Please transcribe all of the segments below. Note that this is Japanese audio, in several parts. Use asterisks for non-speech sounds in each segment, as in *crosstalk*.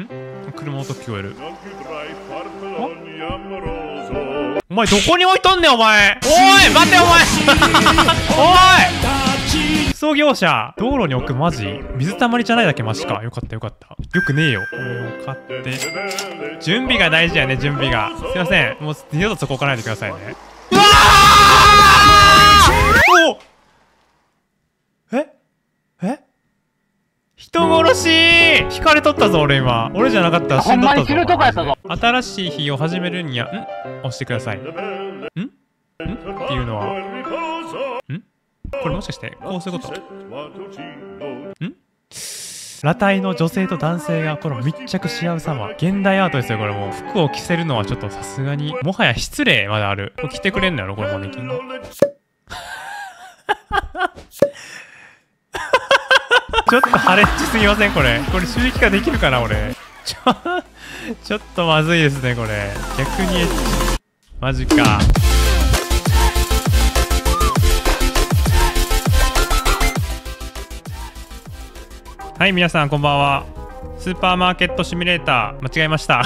ん？車音聞こえる。お前どこに置いとんねんお前。おい待てお前。おい。創業者道路に置くマジ？水たまりじゃないだけマシか。よかったよかった。よくねえよ。これを買って。準備が大事やね準備が。すいません。もう二度とそこ置かないでくださいね。うわー！おえ？え？人殺し。引かれとったぞ俺今。俺じゃなかったら死んどったぞ。とこやったぞ。新しい日を始めるにはん？押してください。ん？ん？っていうのは。ん？これもしかしてこうすること？ん？裸体の女性と男性がこの密着し合う様。現代アートですよこれもう。服を着せるのはちょっとさすがに。もはや失礼まである。これ着てくれんのやろこれマネキンがちょっとハレッチすぎません？これ。これ収益化できるかな俺。ちょ *laughs* ちょっとまずいですねこれ。逆に。エッチマジか。はい皆さんこんばんは。スーパーマーケットシミュレーター。間違えました。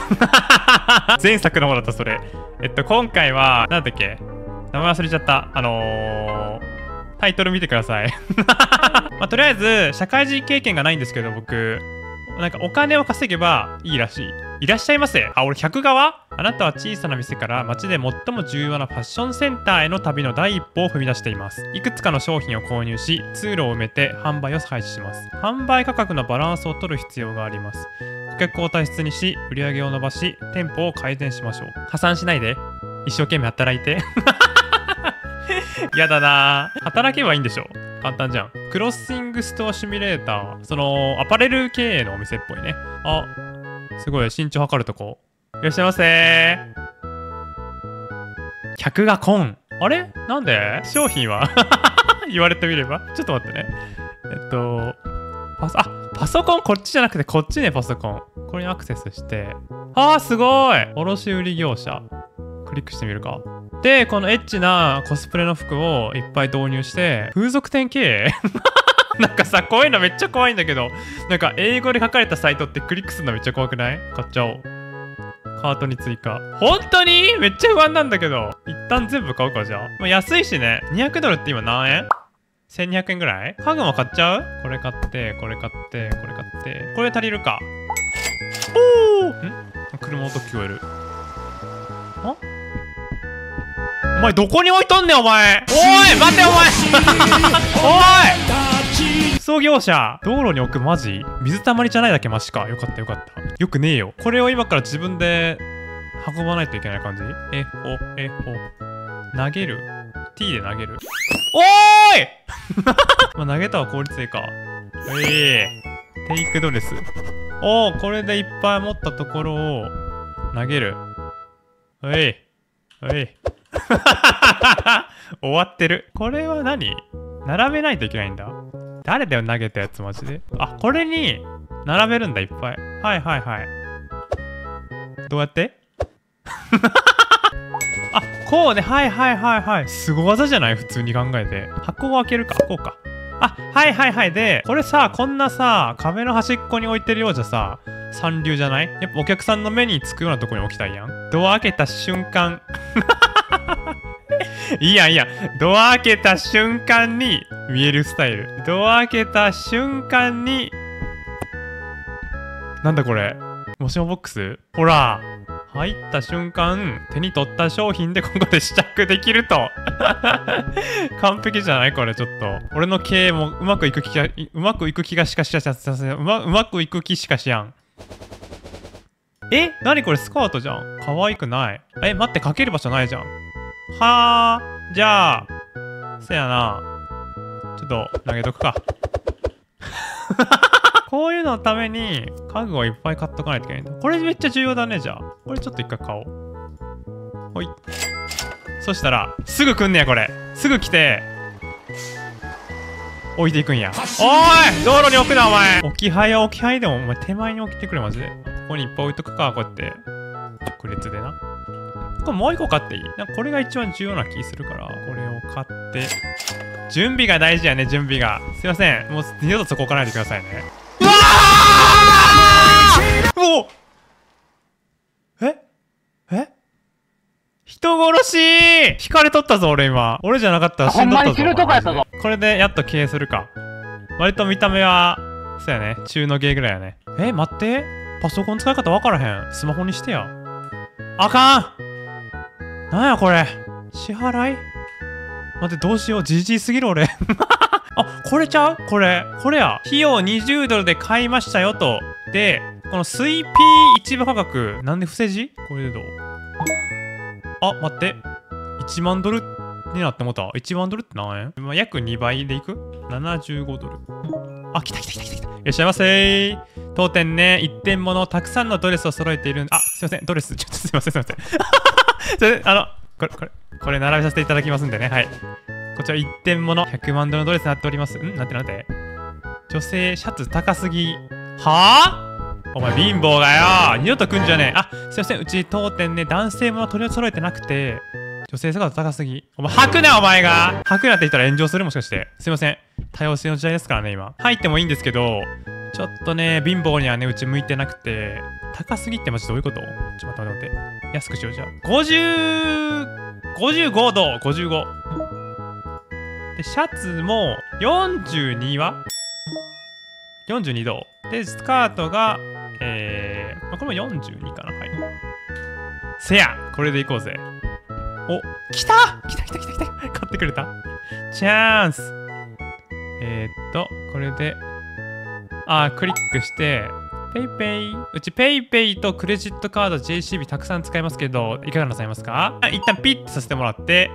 *laughs* 前作の方だったそれ。えっと今回は何だっけ。名前忘れちゃった。あのー、タイトル見てください。*laughs* まあ、とりあえず社会人経験がないんですけど僕。なんかお金を稼げばいいらしい。いらっしゃいませ。あ俺100側？あなたは小さな店から街で最も重要なファッションセンターへの旅の第一歩を踏み出しています。いくつかの商品を購入し通路を埋めて販売を開始します。販売価格のバランスを取る必要があります。顧客を大切にし売り上げを伸ばし店舗を改善しましょう。破産しないで。一生懸命働いて。*laughs* やだな。働けばいいんでしょ。簡単じゃん。クロッシングストアシミュレーター。そのアパレル経営のお店っぽいね。あすごい。身長測るとこ。いらっしゃいませ。客が来ん。あれ？なんで？商品は？*laughs* 言われてみれば。ちょっと待ってね。えっとパソあパソコン？こっちじゃなくてこっちねパソコン。これにアクセスして。あーすごい。卸売業者。クリックしてみるか。でこのエッチなコスプレの服をいっぱい導入して風俗店経営なんかさこういうのめっちゃ怖いんだけどなんか英語で書かれたサイトってクリックするのめっちゃ怖くない？買っちゃおう。カートに追加。本当に？めっちゃ不安なんだけど。一旦全部買うかじゃあ、まあ、安いしね。200ドルって今何円？1200円ぐらい？家具も買っちゃう？これ買ってこれ買ってこれ買って。これ足りるか。おおん？車音聞こえる。お前どこに置いとんねんお前。おい待てお前。おい。創業者道路に置くマジ水たまりじゃないだけマシか。よかったよかった。よくねえよ。これを今から自分で運ばないといけない感じ？えほえほ投げる？T で投げる。おーい！*laughs* まあ投げたは効率いいか。ええテイクドレス。おおこれでいっぱい持ったところを投げる。おい。おい *laughs* 終わってる。これは何？並べないといけないんだ？誰だよ投げたやつマジで？あこれに並べるんだいっぱい。はいはいはい。どうやって？*laughs* あこうね。はいはいはいはい。すご技じゃない？普通に考えて。箱を開けるか。こうか。あはいはいはい。でこれさこんなさ壁の端っこに置いてるようじゃさ三流じゃない？やっぱお客さんの目につくようなとこに置きたいやん。ドア開けた瞬間。*laughs* いやいやドア開けた瞬間に見えるスタイル。ドア開けた瞬間になんだこれ？もしもボックス？ほら入った瞬間手に取った商品でここで試着できると。*laughs* 完璧じゃないこれちょっと。俺の経営もうまくいく気がうまくいく気がしかしやさせうまうまくいく気しかしやん。え？何これ？スカートじゃん。可愛くない。え待ってかける場所ないじゃん。はあじゃあせやな。ちょっと投げとくか。*laughs* こういうののために家具をいっぱい買っとかないといけないんだこれめっちゃ重要だねじゃあ。これちょっと一回買おう。ほい。そしたらすぐ来んねやこれ。すぐ来て置いていくんや。おい道路に置くなお前。置き配は置き配でもお前手前に置いてくれマジで。ここにいっぱい置いとくかこうやって。直列でなこれもう一個買っていい？なんかこれが一番重要な気するからこれを買って。準備が大事やね準備が。すいません。もう二度とそこ置かないでくださいね。うわー！うおえ？え？人殺し！引かれとったぞ俺今。俺じゃなかったら死んどったぞ。ほんまに死ぬとこやったぞ。これでやっと経営するか。割と見た目はそうやね。中の芸ぐらいやね。え待って。パソコン使い方分からへん。スマホにしてや。あかんなんやこれ。支払い？待ってどうしよう。じじいすぎる俺。*laughs* あこれちゃう？これ。これや。費用20ドルで買いましたよと。でこの水 P 一部価格。なんで伏せ字これでどう？あ待って。1万ドルになってもうた。1万ドルって何円？今約2倍でいく ?75 ドル。あ来た来た来た来た。いらっしゃいませ。当店ね一点物たくさんのドレスを揃えている。あすいません。ドレス。ちょっとすいませんすいません。それあのこれこれこれ並べさせていただきますんでねはい。こちら一点物100万ドルのドレスになっております。んなんてなんて。女性シャツ高すぎ。はあ？お前貧乏がよ。二度と来んじゃねえ。あすいません。うち当店ね。男性もの取り揃えてなくて。女性姿高すぎ。お前吐くなお前が。吐くなって言ったら炎上するもしかして。すいません。多様性の時代ですからね今。入ってもいいんですけどちょっとね貧乏にはねうち向いてなくて。高すぎってマジどういうこと？ちょっと待って待って。安くしよう。じゃあ50 55度。55でシャツも42は？42度。でスカートがえー、まあこれも42かな。はい。せやこれでいこうぜ。お来た！来た来た来た来た。買ってくれた。チャンス。えー、っとこれであークリックして PayPayうち PayPayとクレジットカード JCB たくさん使いますけどいかがなさいますか？一旦ピッとさせてもらって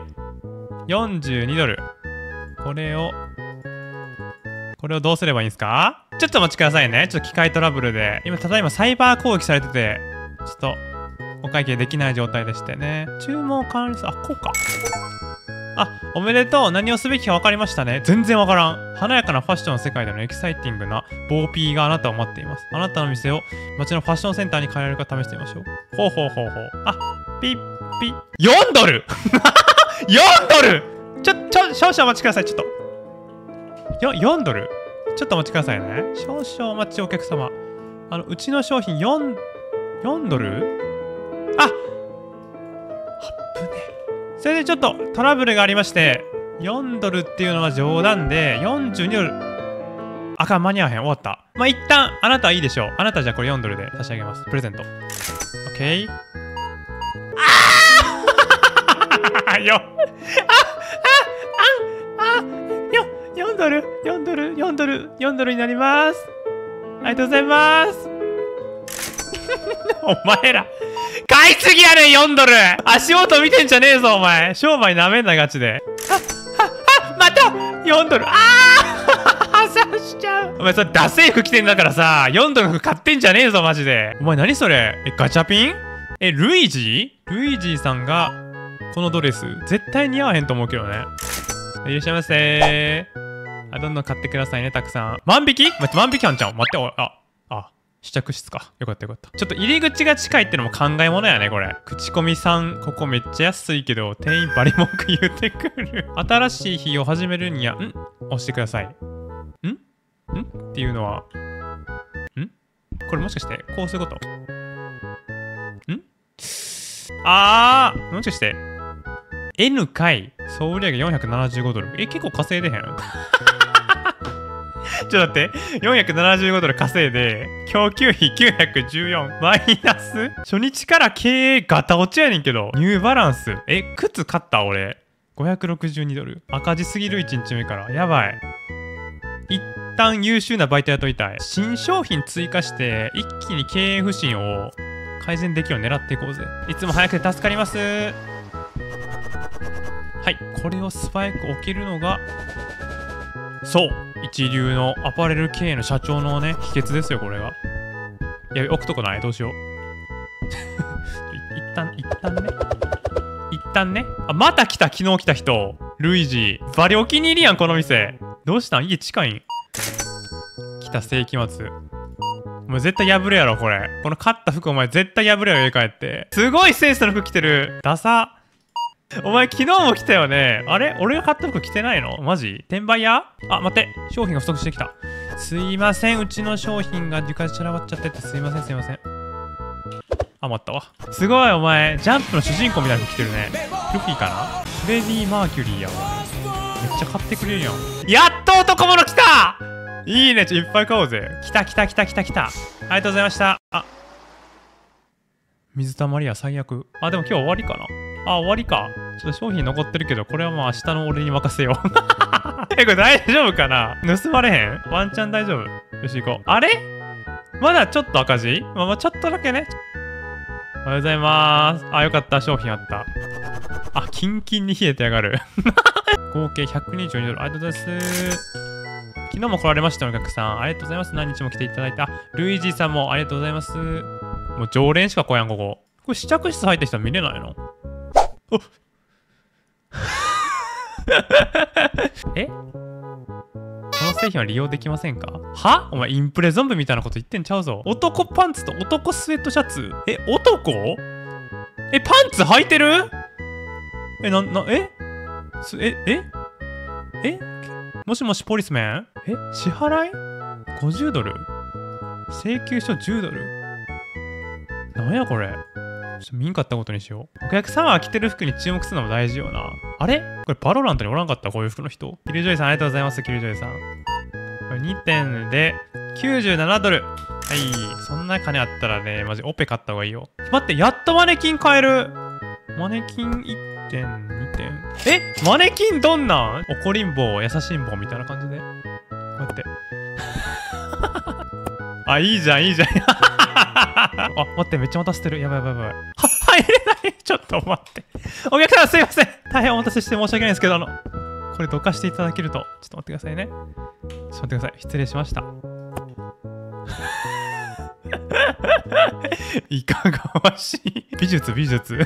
42ドルこれをこれをどうすればいいんですか？ちょっとお待ちくださいね。ちょっと機械トラブルで。今、ただいまサイバー攻撃されてて、ちょっとお会計できない状態でしてね。注文管理する。あ、こうか。おめでとう。何をすべきか分かりましたね。全然分からん。華やかなファッションの世界でのエキサイティングなボーピーがあなたを待っています。あなたの店を街のファッションセンターに変えられるか試してみましょう。ほうほうほうほう。あ、ピッピッ。4ドル *laughs* !4 ドルちょ、ちょ、少々お待ちください。ちょっと。よ4ドルちょっとお待ちくださいね。少々お待ちお客様。あの、うちの商品4、4ドル？ああっぶね。それでちょっとトラブルがありまして、4ドルっていうのは冗談で、42ドル。あかん、間に合わへん。終わった。まあ、一旦、あなたはいいでしょう。あなたじゃあこれ4ドルで差し上げます。プレゼント。オッケー。ああ *laughs* よ。あ、あ、あ、あ、よ。4ドル4ドル4ドル4ドルになりますありがとうございます *laughs* お前ら買いすぎやねん4ドル。足元見てんじゃねえぞお前。商売なめんなガチで。はっはっはまた4ドル。ああ刺しちゃう。お前それダセー服着てんだからさ4ドルの服買ってんじゃねえぞマジで。お前何それ？えガチャピン？えルイージ？ルイージさんがこのドレス絶対似合わへんと思うけどね。いらっしゃいませ。あ、どんどん買ってくださいね、たくさん。万引き？待って、万引きあんちゃん。待って、おあ、試着室か。よかったよかった。ちょっと入り口が近いってのも考えものやね、これ。口コミさん、ここめっちゃ安いけど、店員バリ文句言ってくる。*laughs* 新しい日を始めるには、ん？押してください。ん？ん？っていうのは、ん？これもしかして、こうすること？ん？あーもしかして、N 回総売上475ドル？え、結構稼いでへん？*laughs* ちょっと待って。475ドル稼いで、供給費914。マイナス？初日から経営ガタ落ちやねんけど。ニューバランス。え、靴買った俺。562ドル。赤字すぎる1日目から。やばい。一旦優秀なバイトやっといたい。新商品追加して、一気に経営不振を改善できるよう狙っていこうぜ。いつも早くて助かります。はい、これを素早く置けるのが、そう、一流のアパレル経営の社長のね、秘訣ですよ、これが。やべ、置くとこないどうしよう。*laughs* 一旦、一旦ね？一旦ね？あ、また来た、昨日来た人。ルイージ。バリお気に入りやん、この店。どうしたん？家近いん？来た世紀末。もう絶対破れやろ、これ。この買った服お前絶対破れやろ、家帰って。すごいセンスの服着てる。ダサ。お前昨日も来たよね？あれ？俺が買った服着てないの？マジ？転売屋？あ、待って。商品が不足してきた。すいません。うちの商品が床に散らばっちゃってて。すいません、すいません。余ったわ。すごいお前。ジャンプの主人公みたいな服着てるね。ルフィかな？フレディ・マーキュリーやお前めっちゃ買ってくれるやん。やっと男物来た！いいね。ちょいっぱい買おうぜ。来た来た来た来た来た。ありがとうございました。あ。水たまりや最悪。あでも今日終わりかな？あ終わりか。ちょっと商品残ってるけどこれはまあ明日の俺に任せよう。*laughs* えこれ大丈夫かな？盗まれへん？ワンチャン大丈夫？よし行こう。あれ？まだちょっと赤字？まあまあちょっとだけね。おはようございます。あよかった商品あった。あキンキンに冷えてやがる。*laughs* 合計122ドル。ありがとうございます。昨日も来られましたお客さん。ありがとうございます。何日も来ていただいた。ルイージーさんもありがとうございます。もう常連しか来やん、ここ。これ試着室入った人は見れないの？お *laughs* *laughs* え？この製品は利用できませんか？は？お前インプレゾンビみたいなこと言ってんちゃうぞ。男パンツと男スウェットシャツ。え、男？え、パンツ履いてる？え、な、な、え？え、え？え？もしもしポリスメン？え？支払い ?50 ドル？請求書10ドル？なんやこれ？ちょっと見んかったことにしよう。お客さんは着てる服に注目するのも大事よな。あれ？これ VALORANT におらんかったこういう服の人？ Killjoyさんありがとうございます、 Killjoyさん。これ2点で97ドル。はい。そんな金あったらね、マジオペ買った方がいいよ。待って、やっとマネキン買える。マネキン1点、2点。え？マネキンどんなん？怒りん坊、優しん坊みたいな感じで。こうやって。*laughs* あ、いいじゃん、いいじゃん。*laughs* あ、待って、めっちゃ待たせてる。やばいやばいやばい。入れない *laughs* ちょっと待って。お客さん、すいません。大変お待たせして申し訳ないんですけど、あの、これどかしていただけると、ちょっと待ってくださいね。ちょっと待ってください。失礼しました。*laughs* いかがわしい。美術、美術。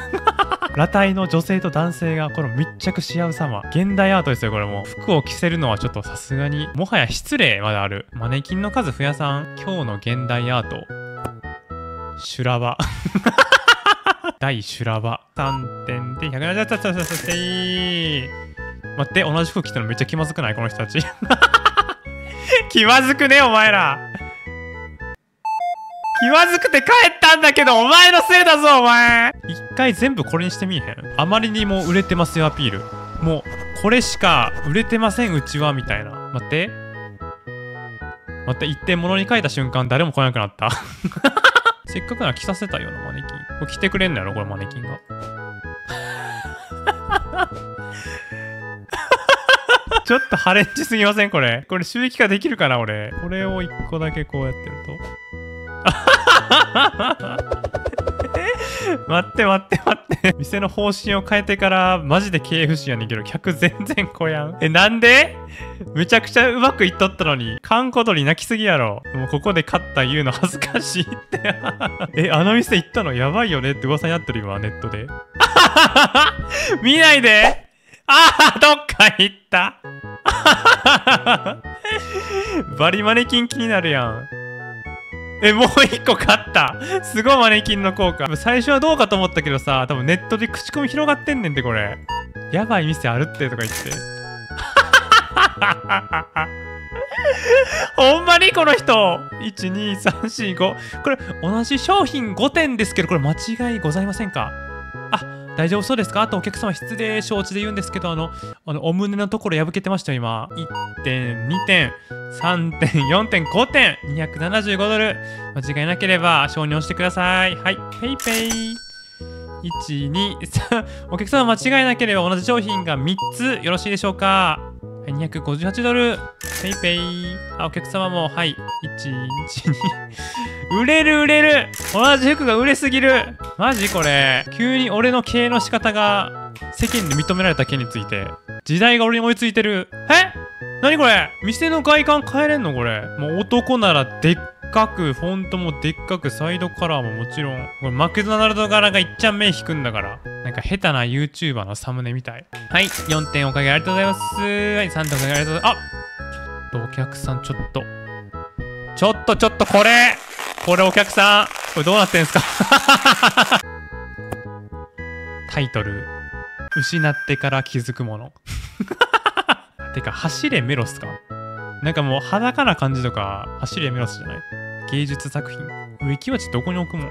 裸体の女性と男性がこの密着し合う様。現代アートですよ、これも。服を着せるのはちょっとさすがに、もはや失礼まである。マネキンの数増やさん。今日の現代アート。修羅場。*laughs* 大修羅場。3点で170待って、同じ服着たのめっちゃ気まずくない？この人たち。*laughs* 気まずくね、お前ら。気まずくて帰ったんだけど、お前のせいだぞ、お前一回全部これにしてみへんあまりにも売れてますよ、アピール。もう、これしか売れてません、うちは、みたいな。待って。待って、一点物に書いた瞬間、誰も来なくなった。*laughs* せっかくなら着させたようなマネキン。これ着てくれんのやろ、これマネキンが。*laughs* ちょっとハレンチすぎませんこれ。これ収益化できるかな俺。これを一個だけこうやってると。待って待って待って。店の方針を変えてからマジで経営不振やねんけど客全然来やん。え、なんで？めちゃくちゃうまくいっとったのに、カンコドリ泣きすぎやろ。もうここで勝った言うの恥ずかしいって *laughs* え、あの店行ったの？やばいよね？って噂になってる今、ネットで。*laughs* 見ないでああ、どっか行った *laughs* バリマネキン気になるやん。え、もう一個買ったすごいマネキンの効果。最初はどうかと思ったけどさ、多分ネットで口コミ広がってんねんて、これ。やばい店あるってとか言って。*laughs* ほんまにこの人 !1、2、3、4、5。これ、同じ商品5点ですけど、これ間違いございませんか？あ、大丈夫そうですか？あとお客様失礼承知で言うんですけど、あの、あのお胸のところ破けてましたよ、今。1点、2点、3点、4点、5点、275ドル。間違いなければ承認をしてください。はい、 PayPay。1、2、3。お客様間違いなければ同じ商品が3つよろしいでしょうか、258ドル。 PayPay。あ、お客様も、はい。1、1、2。売れる売れる同じ服が売れすぎるマジこれ。急に俺の経営の仕方が世間で認められた件について。時代が俺に追いついてる。え？何これ？店の外観変えれんのこれ。もう男ならでっかく、フォントもでっかく、サイドカラーももちろん。これマクドナルド柄がいっちゃん目引くんだから。なんか下手な YouTuber のサムネみたい。はい、4点おかげありがとうございます。はい、3点おかげありがとうございます。あちょっとお客さんちょっと。ちょっとちょっとこれこれお客さんこれどうなってんすか？*laughs* タイトル。失ってから気づくもの。*laughs* てか、走れメロスか？なんかもう裸な感じとか、走れメロスじゃない？芸術作品。植木鉢どこに置くもん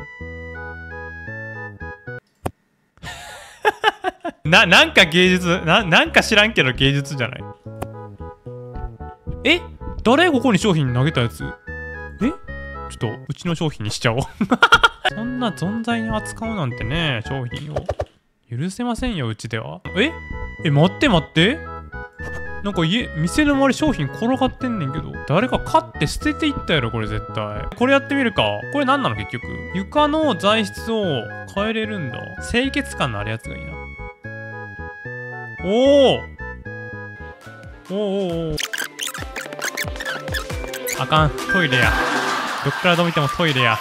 *laughs* ななんか芸術ななんか知らんけど芸術じゃない？え？誰ここに商品投げたやつ？え？ちょっとうちの商品にしちゃおう。*laughs* そんな存在に扱うなんてね商品を。許せませんようちでは。え？え待って待って。なんか家店の周り商品転がってんねんけど誰か買って捨てていったやろこれ絶対。これやってみるか。これ何なの結局。床の材質を変えれるんだ。清潔感のあるやつがいいな。おおおおおあかん。トイレや。どっからどう見てもトイレや。